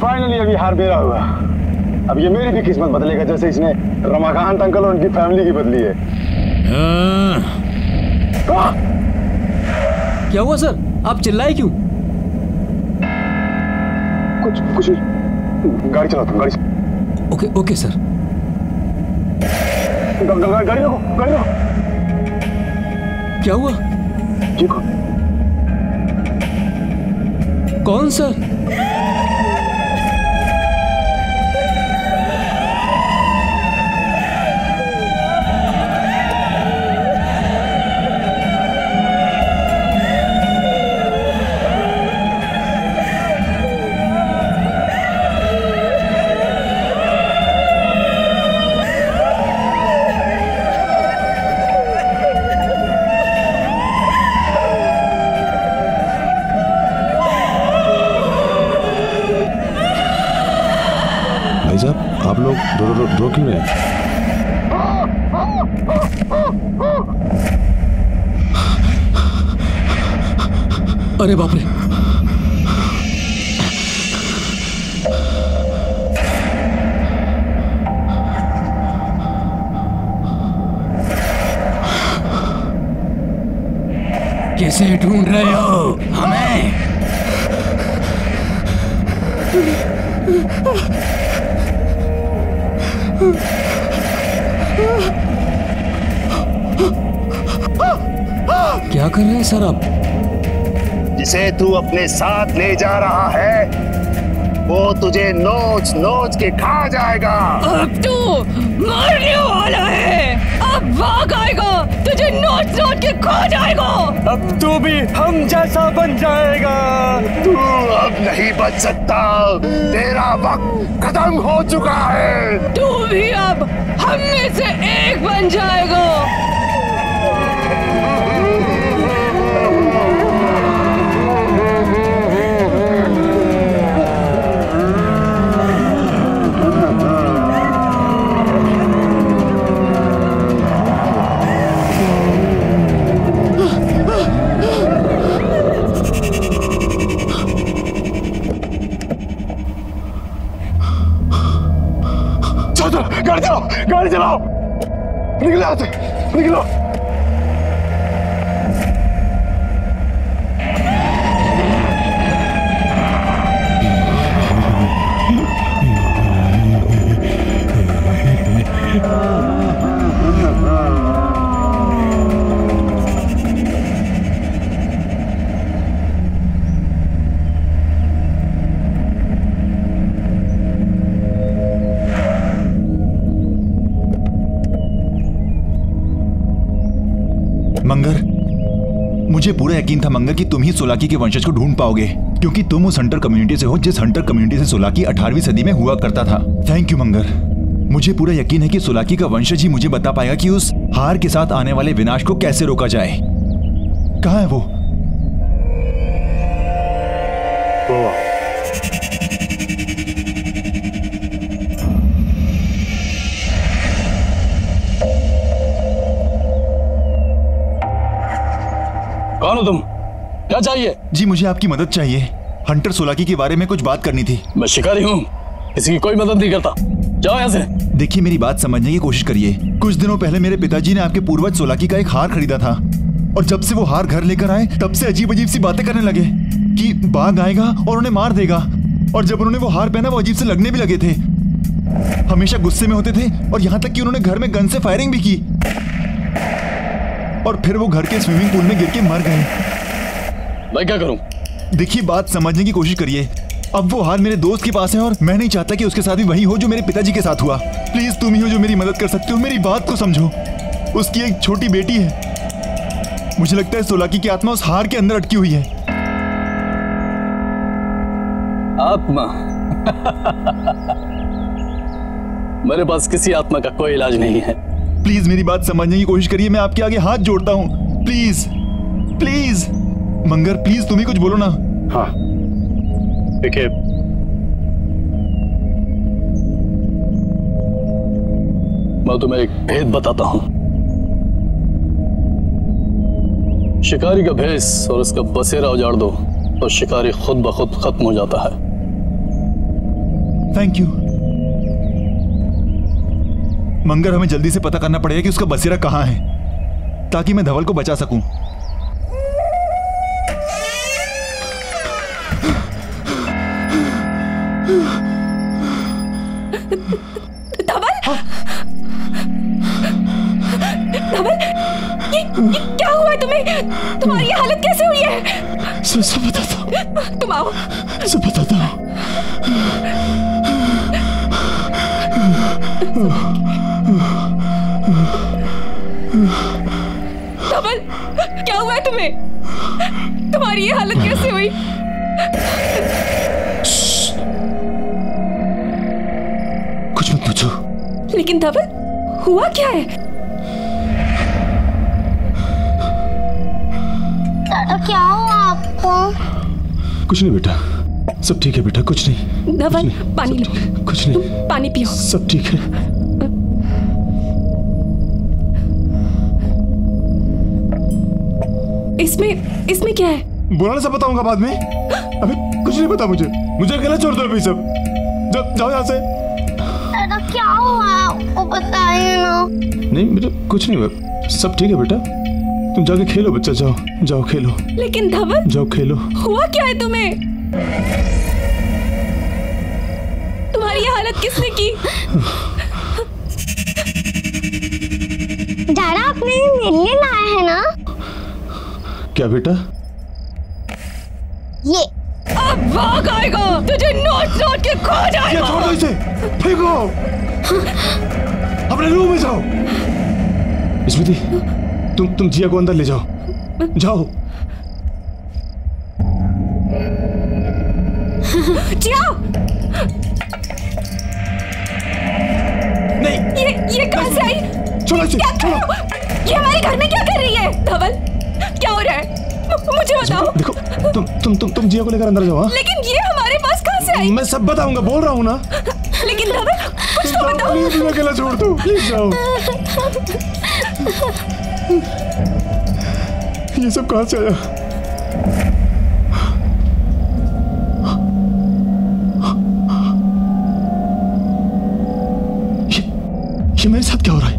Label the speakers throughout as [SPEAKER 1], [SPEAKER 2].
[SPEAKER 1] Finally अभी हार मेरा हुआ। अब ये मेरी भी किस्मत बदलेगा जैसे इसने रमाकांत अंकल और उनकी फैमिली की बदली है। आ!
[SPEAKER 2] क्या हुआ सर? आप चिल्लाए क्यों?
[SPEAKER 1] कुछ कुछ गाड़ी चलाता हूँ गाड़ी
[SPEAKER 2] ओके ओके सर।
[SPEAKER 1] गाड़ी गाड़ी
[SPEAKER 2] क्या हुआ?
[SPEAKER 1] हो।
[SPEAKER 2] कौन सर
[SPEAKER 3] हैं
[SPEAKER 2] अरे बाप रे। कैसे ढूंढ रहे हो? हमें। क्या कर रहे हैं सर आप?
[SPEAKER 4] जिसे तू अपने साथ ले जा रहा है वो तुझे नोच नोच के खा जाएगा।
[SPEAKER 5] अब तू मरने वाला है। अब भाग आएगा। तुझे नोट नोट के खो जाएगा।
[SPEAKER 4] अब तू भी हम जैसा बन जाएगा। तू अब नहीं बच सकता। तेरा वक्त खत्म हो चुका है।
[SPEAKER 5] तू भी अब हम में से एक बन जाएगा।
[SPEAKER 1] निकलो।
[SPEAKER 6] मुझे पूरा यकीन था मंगर कि तुम ही सोलाकी के वंशज को ढूंढ पाओगे, क्योंकि तुम उस हंटर कम्युनिटी से हो जिस हंटर कम्युनिटी से सोलाकी 18वीं सदी में हुआ करता था। थैंक यू मंगर मुझे पूरा यकीन है कि सोलाकी का वंशज ही मुझे बता पाएगा कि उस हार के साथ आने वाले विनाश को कैसे रोका जाए। कहाँ है वो?
[SPEAKER 7] कौन हो तुम? क्या चाहिए?
[SPEAKER 6] जी मुझे आपकी मदद चाहिए। हंटर सोलाकी के बारे में कुछ बात करनी थी।
[SPEAKER 7] मैं शिकारी हूँ। किसी की कोई मदद नहीं करता। जाओ यहाँ से।
[SPEAKER 6] देखिए मेरी बात समझने की कोशिश करिए। कुछ दिनों पहले मेरे पिताजी ने आपके पूर्वज सोलाकी का एक हार खरीदा था। और जब से वो हार घर लेकर आए तब से अजीब अजीब सी बातें करने लगे कि बाघ आएगा और उन्हें मार देगा। और जब उन्होंने वो हार पहना वो अजीब से लगने भी लगे थे। हमेशा गुस्से में होते थे और यहाँ तक कि उन्होंने घर में गन से फायरिंग भी की। और फिर वो घर के स्विमिंग पूल में गिर के मर गए।
[SPEAKER 7] मैं क्या करूँ?
[SPEAKER 6] देखिए बात समझने की कोशिश करिए। अब वो हार मेरे दोस्त के पास है और मैं नहीं चाहता कि उसके साथ भी वही हो जो मेरे पिताजी के साथ हुआ। प्लीज़ तुम ही हो जो मेरी मदद कर सकते हो। मेरी बात को समझो। उसकी एक छोटी बेटी है। मुझे लगता है सोलाकी की आत्मा उस हार के अंदर अटकी हुई है।
[SPEAKER 7] आत्मा? मेरे पास किसी आत्मा का कोई इलाज नहीं है।
[SPEAKER 6] प्लीज़ मेरी बात समझने की कोशिश करिए मैं आपके आगे हाथ जोड़ता हूँ। Please please. मंगर प्लीज़ तुम ही कुछ बोलो ना।
[SPEAKER 4] हाँ। देखिए।
[SPEAKER 7] मैं तुम्हें एक भेद बताता हूँ। शिकारी का भेस और उसका बसेरा उजाड़ दो तो शिकारी खुद ब खुद खत्म हो जाता है।
[SPEAKER 6] थैंक यू मंगर हमें जल्दी से पता करना पड़ेगा कि उसका बसेरा कहाँ है ताकि मैं धवल को बचा सकूँ।
[SPEAKER 5] धवल? धवल ये, ये क्या हुआ है तुम्हें? तुम्हारी हालत कैसे हुई है?
[SPEAKER 3] सब सब बताता हूँ
[SPEAKER 5] तुम आओ।
[SPEAKER 3] सब बताता हूँ
[SPEAKER 5] तुम्हें तुम्हारी ये हालत कैसे हुई?
[SPEAKER 3] कुछ मत पूछो।
[SPEAKER 5] लेकिन धवल हुआ क्या है?
[SPEAKER 8] क्या हुआ आपको?
[SPEAKER 3] कुछ नहीं बेटा। सब ठीक है बेटा कुछ नहीं।
[SPEAKER 5] धवल पानी लो।
[SPEAKER 3] कुछ नहीं।
[SPEAKER 5] पानी पियो।
[SPEAKER 3] सब ठीक है।
[SPEAKER 5] इसमें इसमें क्या है?
[SPEAKER 3] बुरा सब बताऊँगा बाद में। अभी कुछ नहीं पता मुझे। मुझे अकेला छोड़ दो अभी सब। जा, जाओ यहाँ से।
[SPEAKER 8] दादा क्या हुआ? वो बताइए ना।
[SPEAKER 3] नहीं बेटा कुछ नहीं हुआ। सब ठीक है बेटा? तुम जाके खेलो बच्चा जाओ। जाओ खेलो।
[SPEAKER 5] लेकिन धवल
[SPEAKER 3] जाओ खेलो।
[SPEAKER 5] हुआ क्या है तुम्हें?
[SPEAKER 3] क्या बेटा?
[SPEAKER 8] ये
[SPEAKER 5] अब भाग आएगा। तुझे नोट नोट के खो जाएगा।
[SPEAKER 3] ये छोड़ दो इसे। फेंको। अपने रूम में जाओ। स्मृति तुम तुम जिया को अंदर ले जाओ। जाओ।
[SPEAKER 5] जिया!
[SPEAKER 3] नहीं।
[SPEAKER 5] ये ये कहाँ से आई?
[SPEAKER 3] छोड़ो इसे
[SPEAKER 5] क्या कर?
[SPEAKER 3] छोड़ो। तुम तुम तुम तुम जिया को लेकर अंदर जाओ हाँ?
[SPEAKER 5] लेकिन ये हमारे पास कहाँ से आई?
[SPEAKER 3] मैं सब बताऊँगा बोल रहा हूँ ना।
[SPEAKER 5] लेकिन धवल कुछ तो बताओ।
[SPEAKER 3] प्लीज़ मुझे अकेला छोड़ दो प्लीज़ जाओ। ये सब कहाँ से आया? ये ये मेरे साथ क्या हो रहा है?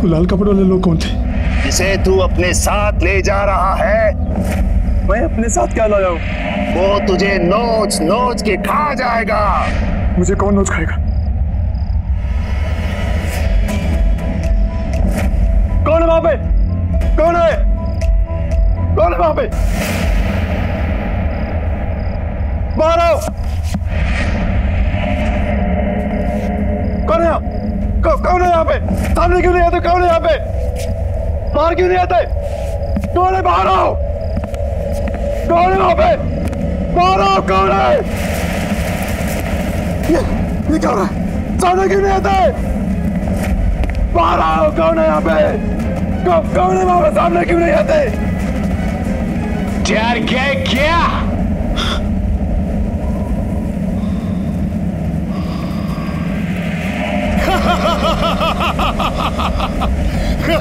[SPEAKER 3] वो लाल कपड़े वाले लोग कौन थे?
[SPEAKER 4] जिसे तू अपने साथ ले जा रहा है।
[SPEAKER 1] मैं अपने साथ क्या लाया हूँ
[SPEAKER 4] वो तुझे नोच नोच के खा जाएगा।
[SPEAKER 1] मुझे कौन नोच खाएगा? कौन है वहाँ पे? कौन है? कौन है वहाँ पे? बाहर आओ। कौन है कौन है यहाँ पे? सामने क्यों नहीं आते कौन है यहाँ पे? बाहर क्यों नहीं आते? कौन है बाहर आओ कौन है वहाँ पे बाहर आओ कौन है ये ये क्या हो रहा है? सामने क्यों नहीं आते? बाहर आओ कौन है यहाँ पे? कौ, कौन है वहाँ पे? सामने क्यों नहीं आते?
[SPEAKER 2] डर गए क्या?
[SPEAKER 9] वो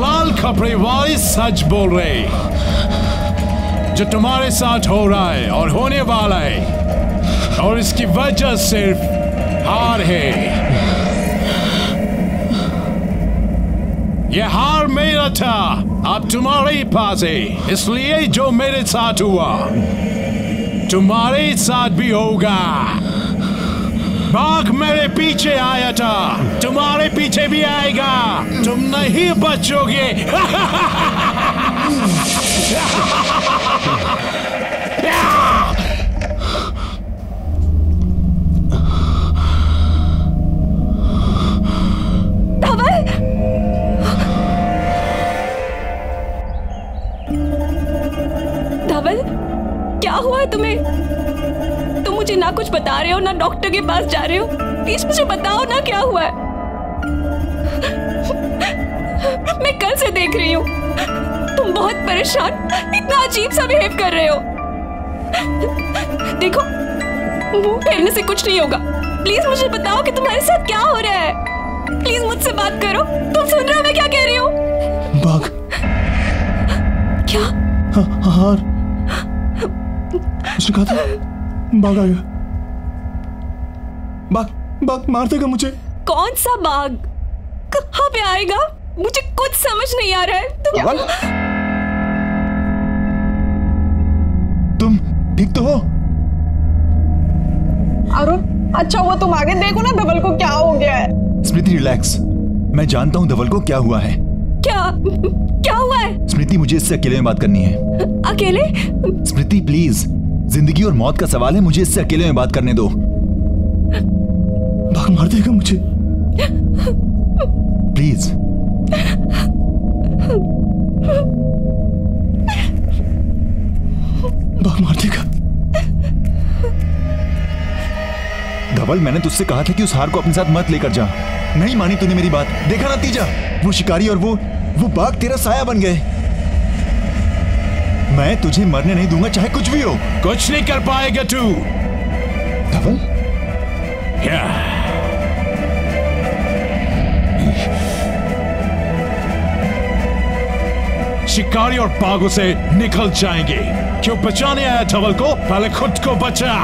[SPEAKER 9] लाल कपड़े वाले सच बोल रहे जो तुम्हारे साथ हो रहा है और होने वाला है, और इसकी वजह सिर्फ़ हार है। ये हार मेरा था अब तुम्हारे पास है। इसलिए जो मेरे साथ हुआ, तुम्हारे साथ भी होगा। बाघ मेरे पीछे आया था, तुम्हारे पीछे भी आएगा। तुम नहीं बचोगे।
[SPEAKER 5] धवल हुआ है तुम्हें? तुम मुझे ना कुछ बता रहे हो ना डॉक्टर के पास जा रहे हो। प्लीज़ मुझे बताओ ना क्या हुआ है। मैं कल से देख रही हूँ। तुम बहुत परेशान इतना अजीब सा बिहेव कर रहे हो। देखो मुँह फेरने से कुछ नहीं होगा। प्लीज़ मुझे बताओ कि तुम्हारे साथ क्या हो रहा है। प्लीज़ मुझसे बात करो। तुम सुन रहे हो मैं क्या कह रही हूँ।
[SPEAKER 3] बाघ।
[SPEAKER 5] क्या?
[SPEAKER 3] हाँ, हार। उसने कहा था बाघ आएगा बाघ बाघ मार देगा मुझे।
[SPEAKER 5] कौन सा बाग? कहाँ पे आएगा? मुझे कुछ समझ नहीं आ रहा है। तुम
[SPEAKER 6] तुम ठीक तो हो?
[SPEAKER 10] अरुण अच्छा हुआ तुम आगे देखो ना धवल को क्या हो गया है।
[SPEAKER 6] स्मृति रिलैक्स मैं जानता हूँ धवल को क्या हुआ है।
[SPEAKER 5] क्या क्या हुआ है?
[SPEAKER 6] स्मृति मुझे इससे अकेले में बात करनी है।
[SPEAKER 5] अकेले?
[SPEAKER 6] स्मृति प्लीज़ ज़िंदगी और मौत का सवाल है मुझे इससे अकेले में बात करने दो।
[SPEAKER 3] भाग मार देगा मुझे।
[SPEAKER 6] प्लीज़।
[SPEAKER 3] बाघ मार देगा।
[SPEAKER 6] धवल मैंने तुझसे कहा था कि उस हार को अपने साथ मत लेकर जा। नहीं मानी तूने मेरी बात। देखा नतीजा? वो शिकारी और वो वो बाघ तेरा साया बन गए। मैं तुझे मरने नहीं दूँगा चाहे कुछ भी हो।
[SPEAKER 9] कुछ नहीं कर पाएगा तू।
[SPEAKER 6] धवल?
[SPEAKER 9] क्या? शिकारी और बाघों से निकल जाएँगे। क्यों बचाने आया धवल को? पहले खुद को बचा।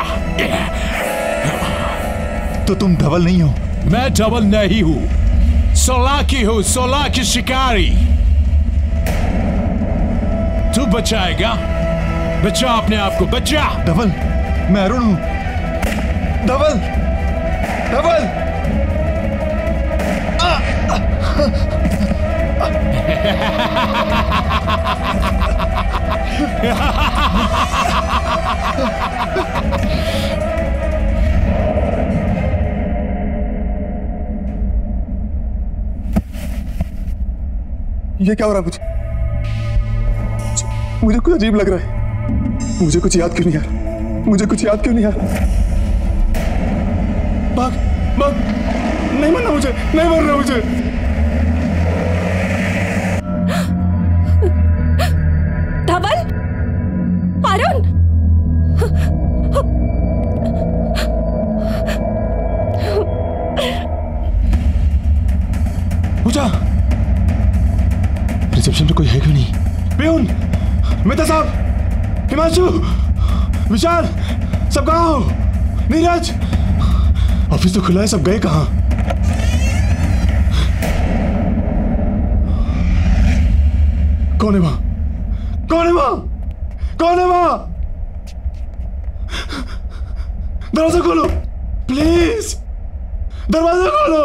[SPEAKER 6] तो तुम धवल नहीं हो।
[SPEAKER 9] मैं धवल नहीं हूँ। सोलाकी हूँ सोलाकी शिकारी। बचाएगा। बचा अपने आप को। बचा।
[SPEAKER 6] धवल, मैं अरुण हूँ। धवल धवल।
[SPEAKER 3] ये क्या हो रहा है मुझे? मुझे कुछ अजीब लग रहा है। मुझे कुछ याद क्यों नहीं आ रहा? मुझे कुछ याद क्यों नहीं आ रहा? बाघ बाघ नहीं मरना मुझे नहीं मरना मुझे।
[SPEAKER 5] धवल? अरुण?
[SPEAKER 3] पूजा। रिसेप्शन पे कोई है क्यों नहीं? प्यून मेहता साहब, हिमांशु, विशाल, सब कहाँ हो? नीरज, ऑफ़िस तो खुला है, सब गए कहाँ? कौन है वहाँ? कौन है वहाँ? कौन है वहाँ? दरवाज़ा खोलो, प्लीज़। दरवाज़ा खोलो।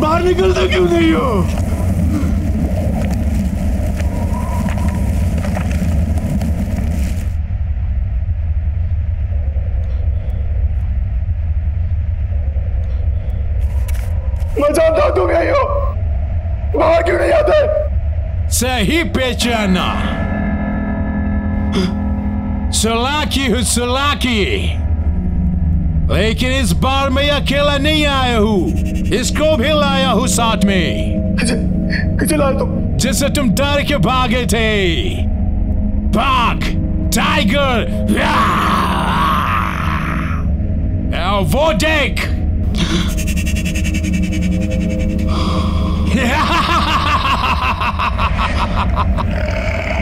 [SPEAKER 3] बाहर निकलता क्यों नहीं हो?
[SPEAKER 1] मैं जानता हूँ तुम यही हो। बाहर क्यों नहीं आते?
[SPEAKER 9] सही पहचाना सुलाकी हूँ लेकिन इस बार मैं अकेला नहीं आया हूँ इसको भी लाया हूँ साथ में जिससे तुम? डर के भागे थे। बाघ टाइगर वो देख।